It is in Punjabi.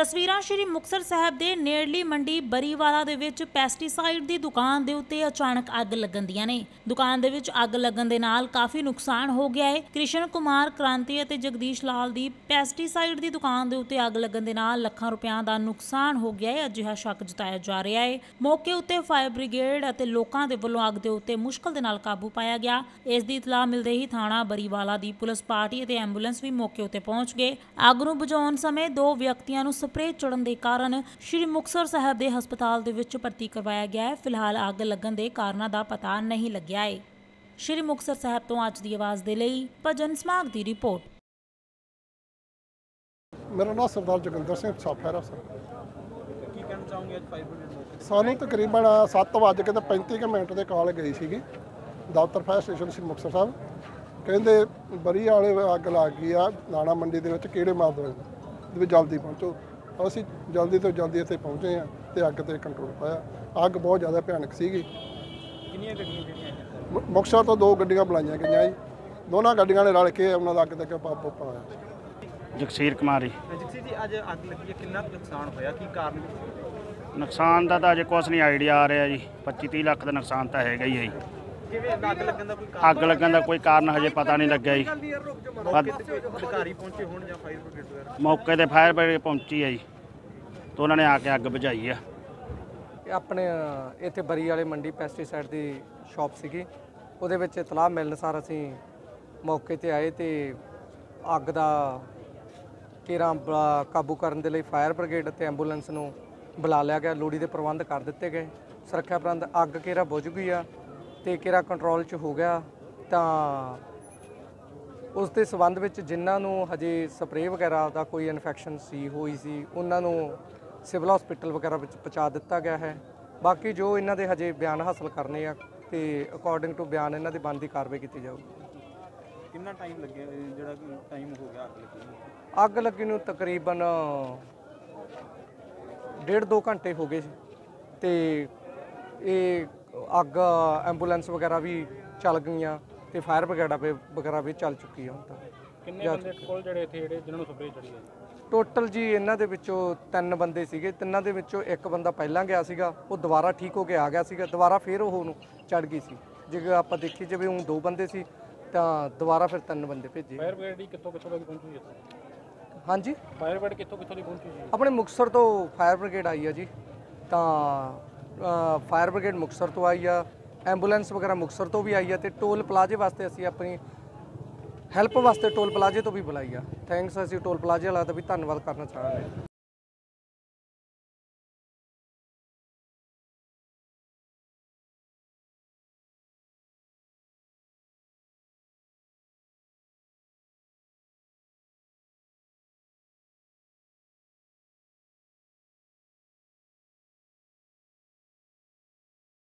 ਤਸਵੀਰਾਂ ਸ਼੍ਰੀ ਮੁਕਤਸਰ ਸਾਹਿਬ ਦੇ ਨੇੜਲੀ ਮੰਡੀ ਬਰੀਵਾਲਾ ਦੇ ਵਿੱਚ ਪੈਸਟੀਸਾਈਡ ਦੀ ਦੁਕਾਨ ਦੇ ਉੱਤੇ ਅਚਾਨਕ ਅੱਗ ਲੱਗਣ ਦੀਆਂ ਨੇ। ਦੁਕਾਨ ਦੇ ਵਿੱਚ ਅੱਗ ਲੱਗਣ ਦੇ ਨਾਲ ਕਾਫੀ ਨੁਕਸਾਨ ਹੋ ਗਿਆ ਹੈ। ਕ੍ਰਿਸ਼ਨ ਕੁਮਾਰ ਕ੍ਰਾਂਤੀ ਅਤੇ ਜਗਦੀਸ਼ ਲਾਲ ਦੀ ਪੈਸਟੀਸਾਈਡ ਦੀ ਦੁਕਾਨ ਦੇ ਉੱਤੇ ਅੱਗ ਲੱਗਣ ਦੇ ਨਾਲ ਲੱਖਾਂ ਰੁਪਿਆਂ ਦਾ ਨੁਕਸਾਨ ਹੋ ਗਿਆ ਹੈ। ਅਜਿਹਾ ਸ਼ੱਕ ਜਤਾਇਆ ਜਾ ਰਿਹਾ ਹੈ। ਮੌਕੇ ਉੱਤੇ ਫਾਇਰ ਬ੍ਰਿਗੇਡ ਅਤੇ ਲੋਕਾਂ ਦੇ ਵੱਲੋਂ ਅੱਗ ਦੇ ਉੱਤੇ ਮੁਸ਼ਕਲ ਦੇ ਨਾਲ ਕਾਬੂ ਪਾਇਆ ਗਿਆ। ਇਸ ਦੀ ਇਤਲਾਹ ਮਿਲਦੇ ਹੀ ਥਾਣਾ ਬਰੀਵਾਲਾ ਦੀ ਪੁਲਿਸ ਪਾਰਟੀ ਅਤੇ ਐਂਬੂਲੈਂਸ ਵੀ ਮੌਕੇ ਉੱਤੇ ਪਹੁੰਚ ਗਏ। ਅੱਗ ਨੂੰ ਬੁਝਾਉਣ ਸਮੇਂ ਦੋ ਵਿਅਕਤੀਆਂ ਨੂੰ ਸਪਰੇਅ ਚੜਨ ਦੇ ਕਾਰਨ ਸ਼੍ਰੀ ਮੁਕਤਸਰ ਸਾਹਿਬ ਦੇ ਹਸਪਤਾਲ ਦੇ ਵਿੱਚ ਭਰਤੀ ਕਰਵਾਇਆ ਗਿਆ ਹੈ। ਫਿਲਹਾਲ ਅੱਗ ਲੱਗਣ ਦੇ ਕਾਰਨਾਂ ਦਾ ਪਤਾ ਨਹੀਂ ਲੱਗਿਆ ਹੈ ਸ਼੍ਰੀ ਮੁਕਤਸਰ ਸਾਹਿਬ ਤੋਂ ਅੱਜ ਦੀ ਆਵਾਜ਼ ਦੇ ਲਈ ਭਜਨ ਸਮਾਗ ਦੀ ਰਿਪੋਰਟ। ਮੇਰਾ ਨਾਮ ਸਰਦਾਰ ਜੋਗਿੰਦਰ ਸਿੰਘ ਸਾਫਰ ਅਫਸਰ ਕੀ ਕਹਿਣਾ ਚਾਹੋਗੇ ਅੱਜ ਫਾਈਵ ਮਿੰਟ ਸਾਨੂੰ ਤਕਰੀਬਨ 7:35 ਕੁ ਮਿੰਟ ਦੇ ਕਾਲ ਗਈ ਸੀਗੀ। ਦਫ਼ਤਰ ਫਾਇਰ ਸਟੇਸ਼ਨ ਸੀ ਮੁਕਤਸਰ ਸਾਹਿਬ। ਕਹਿੰਦੇ ਬਰੀ ਵਾਲੇ ਅੱਗ ਲੱਗ ਗਈ ਆ ਨਾਣਾ ਮੰਡੀ ਦੇ ਵਿੱਚ ਕਿਹੜੇ ਮਾਰ ਦੋ ਜਲਦੀ ਪਹੁੰਚੋ। ਅਸੀਂ ਜਲਦੀ ਤੋਂ ਜਲਦੀ ਇੱਥੇ ਪਹੁੰਚੇ ਆ ਤੇ ਅੱਗ ਤੇ ਕੰਟਰੋਲ ਪਾਇਆ। ਅੱਗ ਬਹੁਤ ਜ਼ਿਆਦਾ ਭਿਆਨਕ ਸੀਗੀ। ਕਿੰਨੀਆਂ ਗੱਡੀਆਂ ਜਿਹੜੀਆਂ ਮੁਕਤਸਰ ਤੋਂ ਦੋ ਗੱਡੀਆਂ ਬੁਲਾਈਆਂ ਗਈਆਂ ਜੀ। ਦੋਨਾਂ ਗੱਡੀਆਂ ਨੇ ਰਲ ਕੇ ਉਹਨਾਂ ਦਾ ਅੱਗ ਤੇ ਕਾਬੂ ਪਾਇਆ। ਜਗਸੀਰ ਕੁਮਾਰੀ ਰਜਿਕਸੀ ਜੀ ਅੱਜ ਅੱਗ ਲੱਗੀ ਹੈ ਕਿੰਨਾ ਕੁ ਨੁਕਸਾਨ ਹੋਇਆ? ਕੀ ਕਾਰਨ ਨੁਕਸਾਨ ਦਾ ਤਾਂ ਅਜੇ ਕੁਛ ਨਹੀਂ ਆਈਡੀਆ ਆ ਰਿਹਾ ਜੀ। 25 30 ਲੱਖ ਦਾ ਨੁਕਸਾਨ ਤਾਂ ਹੈਗਾ ਹੀ ਹੈ ਜੀ। ਕਿਵੇਂ ਅੱਗ ਲੱਗਣ ਦਾ ਕੋਈ ਕਾਰਨ? ਅੱਗ ਲੱਗਣ ਦਾ ਕੋਈ ਕਾਰਨ ਹਜੇ ਪਤਾ ਨਹੀਂ ਲੱਗਿਆ ਜੀ। ਮੌਕੇ ਤੇ ਕੋਈ ਅਧਿਕਾਰੀ ਪਹੁੰਚੇ ਹੋਣ ਜਾਂ ਫਾਇਰ ਬ੍ਰਿਗੇਡ ਵਗੈਰਾ? ਮੌਕੇ ਤੇ ਫਾਇਰ ਬ੍ਰਿਗੇਡ ਪਹੁੰਚੀ ਹੈ ਜੀ। ਤੇ ਉਹਨਾਂ ਨੇ ਆ ਕੇ ਅੱਗ ਬੁਝਾਈ ਆ। ਇਹ ਆਪਣੇ ਇੱਥੇ ਬਰੀ ਵਾਲੇ ਮੰਡੀ ਪੈਸਟੀਸਾਈਡ ਦੀ ਸ਼ਾਪ ਸੀਗੀ। ਉਹਦੇ ਵਿੱਚ ਇਤਲਾਹ ਮਿਲਣ ਸਾਰ ਅਸੀਂ ਮੌਕੇ ਤੇ ਆਏ ਤੇ ਅੱਗ ਦਾ ਕੇਰਾਂ ਕਾਬੂ ਕਰਨ ਦੇ ਲਈ ਫਾਇਰ ਬ੍ਰਿਗੇਡ ਅਤੇ ਐਂਬੂਲੈਂਸ ਨੂੰ ਬੁਲਾ ਲਿਆ ਗਿਆ। ਲੋੜੀ ਦੇ ਪ੍ਰਬੰਧ ਕਰ ਦਿੱਤੇ ਗਏ। ਸੁਰੱਖਿਆ ਪ੍ਰਬੰਧ ਅੱਗ ਕੇਰਾ ਬੁਝ ਗਈ ਆ। ਤੇ ਕੇਰਾ ਕੰਟਰੋਲ 'ਚ ਹੋ ਗਿਆ ਤਾਂ ਉਸ ਦੇ ਸਬੰਧ ਵਿੱਚ ਜਿਨ੍ਹਾਂ ਨੂੰ ਹਜੇ ਸਪਰੇਅ ਵਗੈਰਾ ਦਾ ਕੋਈ ਇਨਫੈਕਸ਼ਨ ਸੀ ਹੋਈ ਸੀ ਉਹਨਾਂ ਨੂੰ ਸਿਵਲ ਹਸਪੀਟਲ ਵਗੈਰਾ ਵਿੱਚ ਪਹੁੰਚਾ ਦਿੱਤਾ ਗਿਆ ਹੈ। ਬਾਕੀ ਜੋ ਇਹਨਾਂ ਦੇ ਹਜੇ ਬਿਆਨ ਹਾਸਲ ਕਰਨੇ ਆ ਤੇ ਅਕੋਰਡਿੰਗ ਟੂ ਬਿਆਨ ਇਹਨਾਂ ਦੀ ਬਣਦੀ ਕਾਰਵਾਈ ਕੀਤੀ ਜਾਊਗੀ। ਕਿੰਨਾ ਟਾਈਮ ਲੱਗਿਆ ਜਿਹੜਾ ਟਾਈਮ ਹੋ ਗਿਆ ਅੱਗ ਲੱਗੀ ਨੂੰ? ਅੱਗ ਲੱਗੀ ਨੂੰ ਤਕਰੀਬਨ ਡੇਢ ਦੋ ਘੰਟੇ ਹੋ ਗਏ ਤੇ ਇਹ ਅੱਗ ਐਂਬੂਲੈਂਸ ਵਗੈਰਾ ਵੀ ਚੱਲ ਗਈਆਂ ਤੇ ਫਾਇਰ ਬ੍ਰਿਗੇਡ ਵੀ ਵਗੈਰਾ ਵੀ ਚੱਲ ਚੁੱਕੀ ਆ ਹੁਣ ਤਾਂ। ਕਿੰਨੇ ਬੰਦੇ ਕੋਲ ਜਿਹੜੇ ਇੱਥੇ ਜਿਹੜੇ ਜਿਨ੍ਹਾਂ ਨੂੰ ਸਪਰੇਅ ਚੜੀ ਹੈ? ਟੋਟਲ ਜੀ ਇਹਨਾਂ ਦੇ ਵਿੱਚੋਂ ਤਿੰਨ ਬੰਦੇ ਸੀਗੇ ਤਿੰਨਾਂ ਦੇ ਵਿੱਚੋਂ ਇੱਕ ਬੰਦਾ ਪਹਿਲਾਂ ਗਿਆ ਸੀਗਾ ਉਹ ਦੁਬਾਰਾ ਠੀਕ ਹੋ ਕੇ ਆ ਗਿਆ ਸੀਗਾ ਦੁਬਾਰਾ ਫਿਰ ਉਹ ਨੂੰ ਚੜ ਗਈ ਸੀ। ਜੇ ਆਪਾਂ ਦੇਖੀ ਜਿਵੇਂ ਉਹ ਦੋ ਬੰਦੇ ਸੀ ਤਾਂ ਦੁਬਾਰਾ ਫਿਰ ਤਿੰਨ ਬੰਦੇ ਭੇਜੇ। ਫਾਇਰ ਬ੍ਰਿਗੇਡ ਦੀ ਕਿੱਥੋਂ ਕਿੱਥੋਂ ਤੱਕ ਪਹੁੰਚੀ ਹੈ ਹਾਂਜੀ? ਫਾਇਰ ਬ੍ਰਿਗੇਡ ਕਿੱਥੋਂ ਕਿੱਥੋਂ ਦੀ ਪਹੁੰਚੀ ਸੀ ਆਪਣੇ ਮੁਕਤਸਰ ਤੋਂ ਫਾਇਰ ਬ੍ਰਿਗੇਡ ਆਈ ਆ ਜੀ ਤਾਂ ਫਾਇਰ ਬ੍ਰਿਗੇਡ ਮੁਕਤਸਰ ਤੋਂ ਆਈ ਆ, ਐਂਬੂਲੈਂਸ ਵਗੈਰਾ ਮੁਕਤਸਰ ਤੋਂ ਵੀ ਆਈ ਆ ਤੇ ਟੋਲ ਪਲਾਜ਼ੇ ਵਾਸਤੇ ਅਸੀਂ ਆਪਣੀ ਹੈਲਪ ਵਾਸਤੇ ਟੋਲ ਪਲਾਜ਼ੇ ਤੋਂ ਵੀ ਬੁਲਾਈ ਆ। ਥੈਂਕਸ ਅਸੀਂ ਟੋਲ ਪਲਾਜ਼ੇ ਵਾਲਾ ਦਾ ਵੀ ਧੰਨਵਾਦ ਕਰਨਾ ਚਾਹਾਂਗੇ।